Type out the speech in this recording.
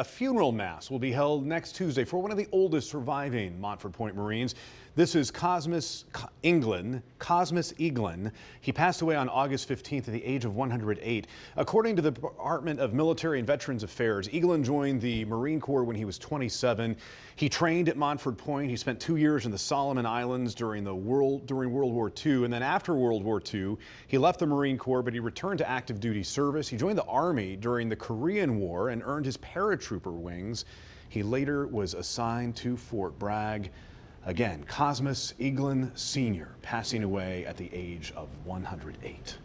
A funeral mass will be held next Tuesday for one of the oldest surviving Montford Point Marines. This is Cosmas England, Cosmas Eaglin. He passed away on August 15th at the age of 108. According to the Department of Military and Veterans Affairs, Eaglin joined the Marine Corps when he was 27. He trained at Montford Point. He spent two years in the Solomon Islands during the world during World War II, and then after World War II, he left the Marine Corps, but he returned to active duty service. He joined the Army during the Korean War and earned his paratrooper Trooper wings. He later was assigned to Fort Bragg. Again, Cosmas Eaglin Sr. passing away at the age of 108.